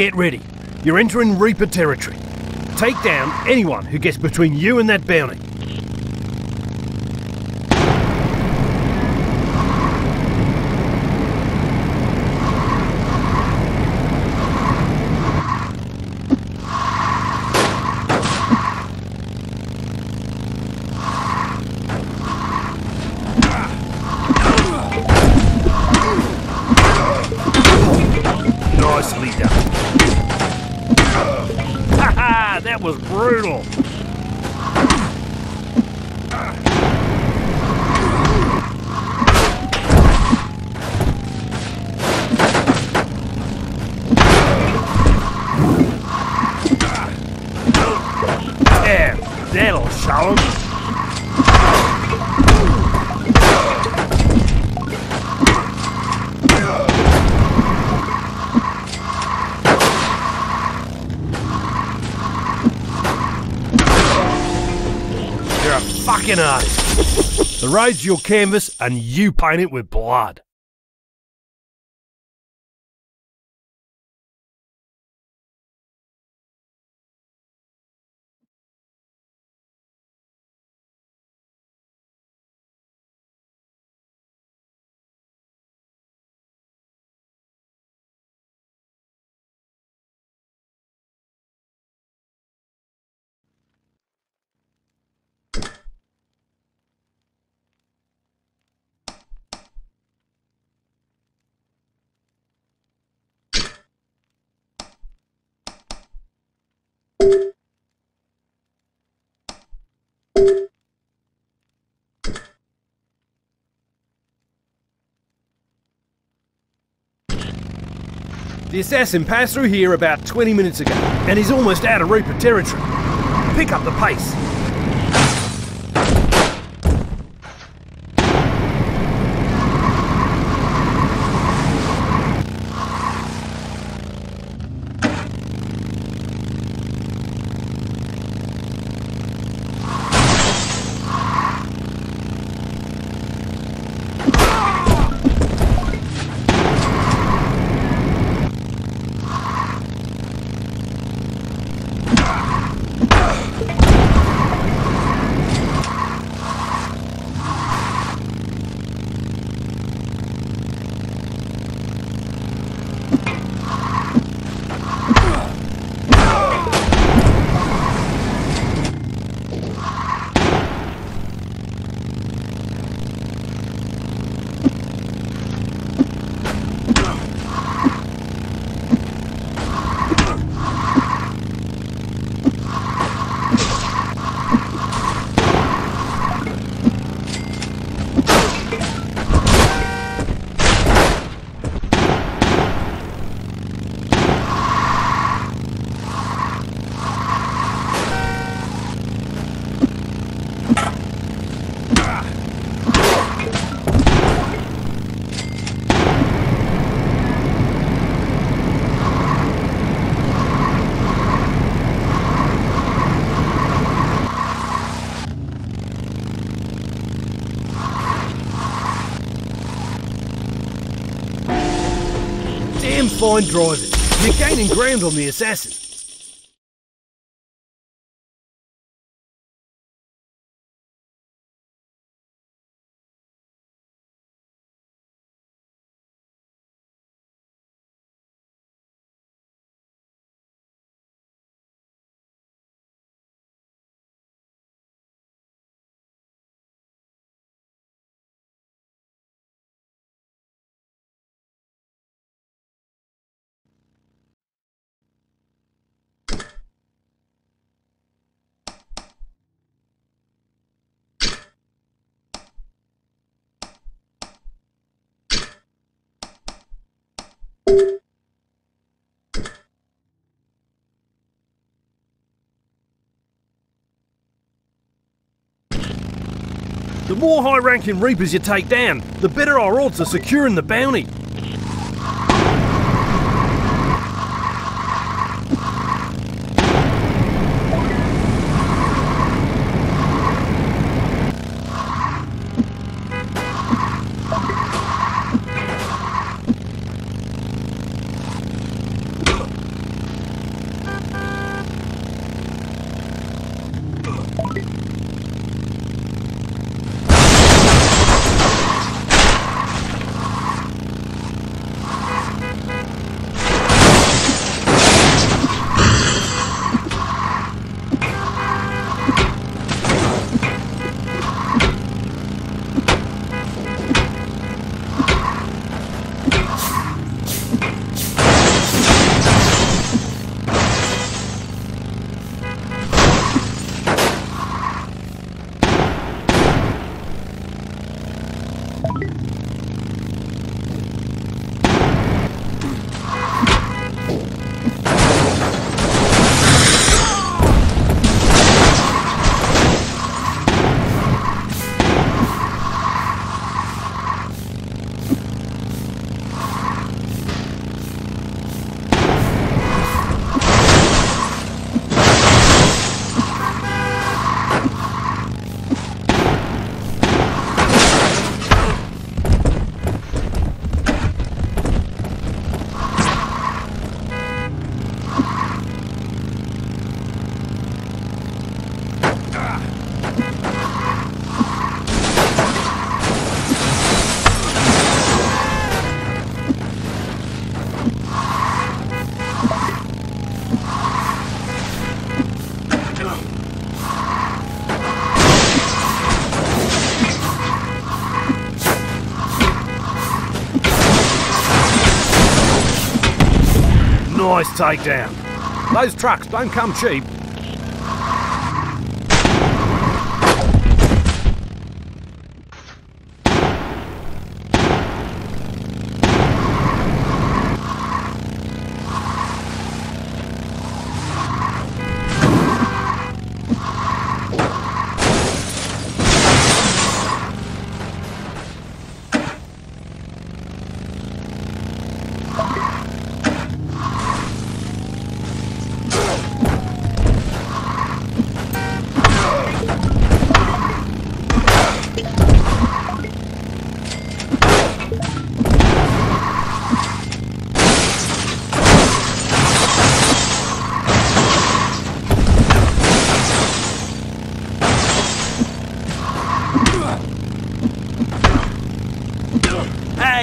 Get ready. You're entering Reaper territory. Take down anyone who gets between you and that bounty. A fucking artist. The road's your canvas and you paint it with blood. The assassin passed through here about 20 minutes ago, and he's almost out of Reaper territory. Pick up the pace. Fine driving. You're gaining ground on the assassin. The more high ranking Reapers you take down, the better our odds of securing the bounty. Nice takedown. Those trucks don't come cheap.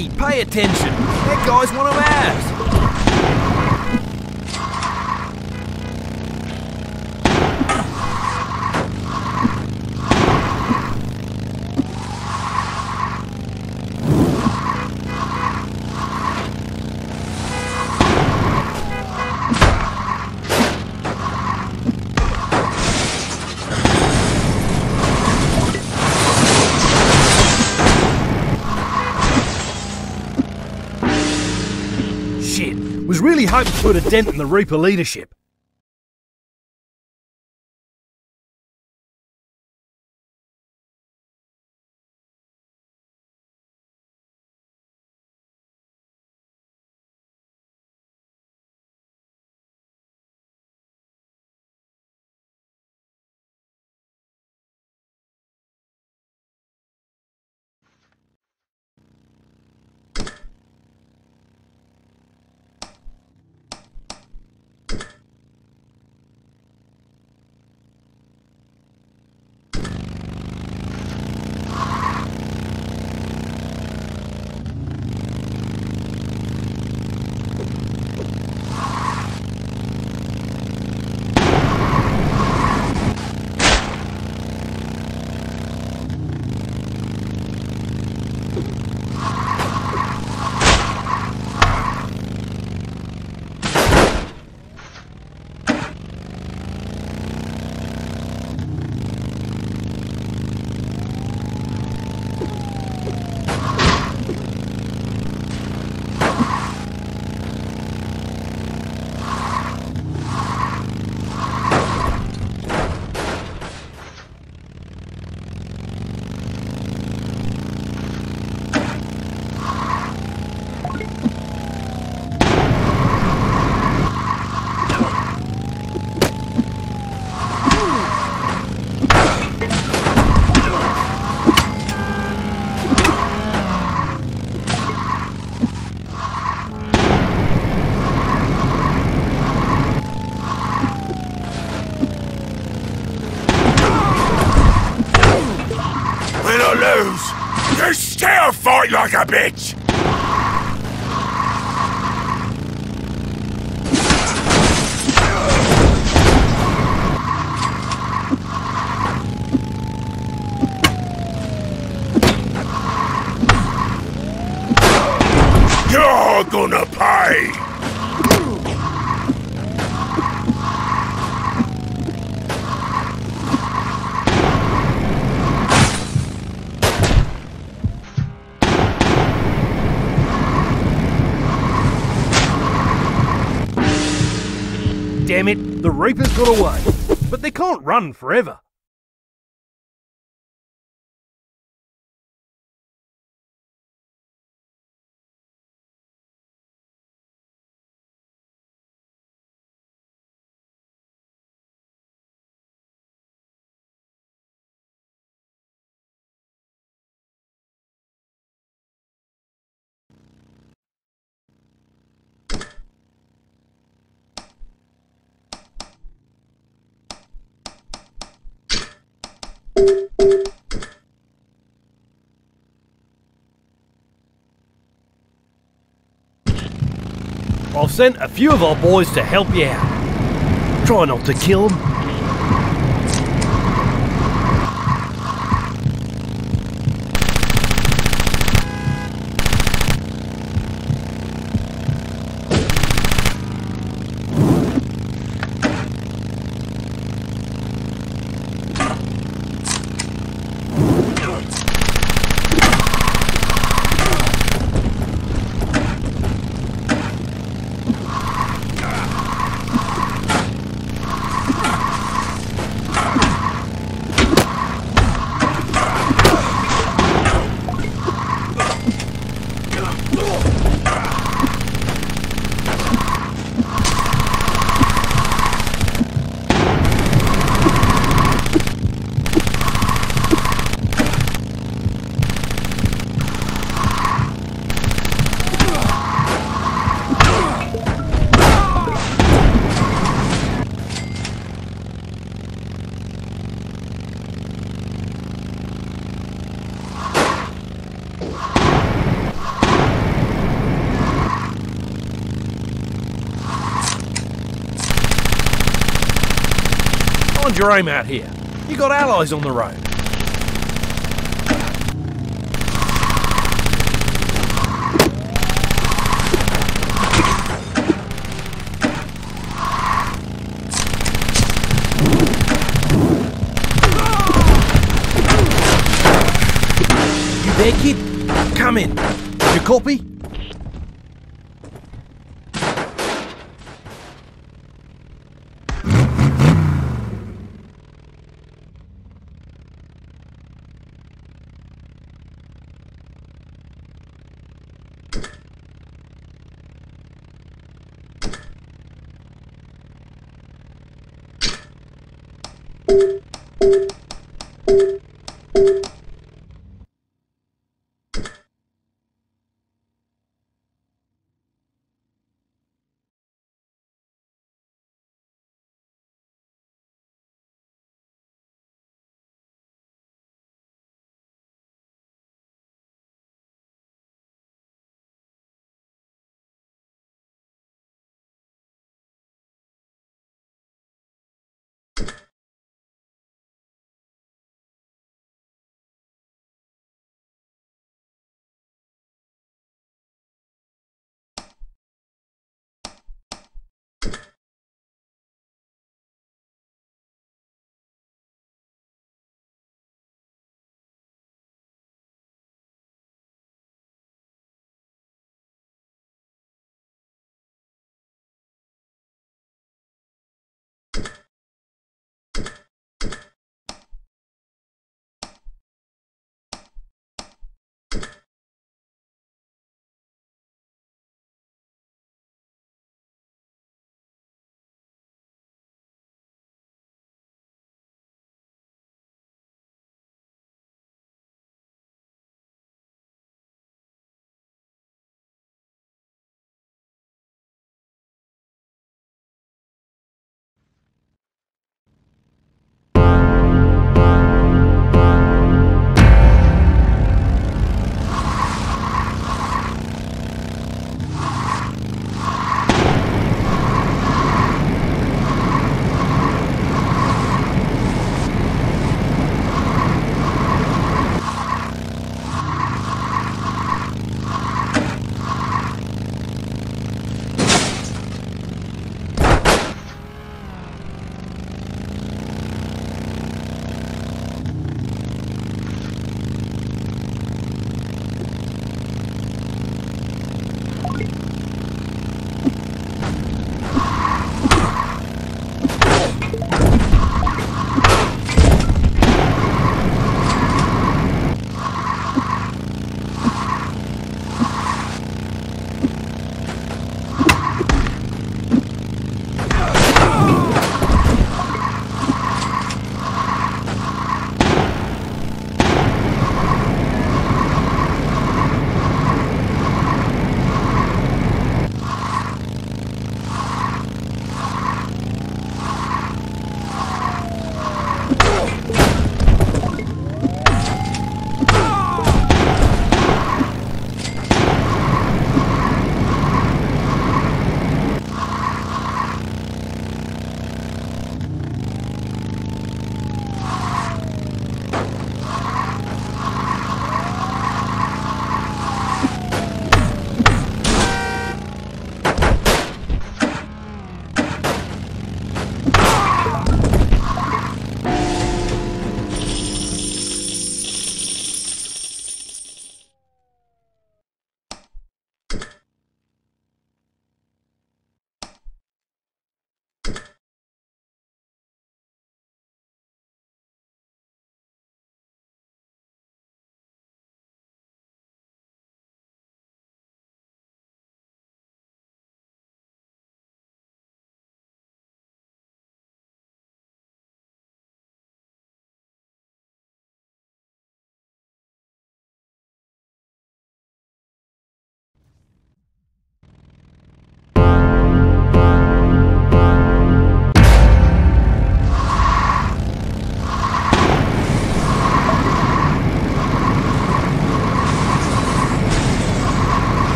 Hey, pay attention. That guy's one of ours. Really hope to put a dent in the Reaper leadership. A bitch! The Reapers got away. But they can't run forever. I've sent a few of our boys to help you out. Try not to kill them. Find your aim out here. You got allies on the road. You there, kid? Come in. You copy? Thank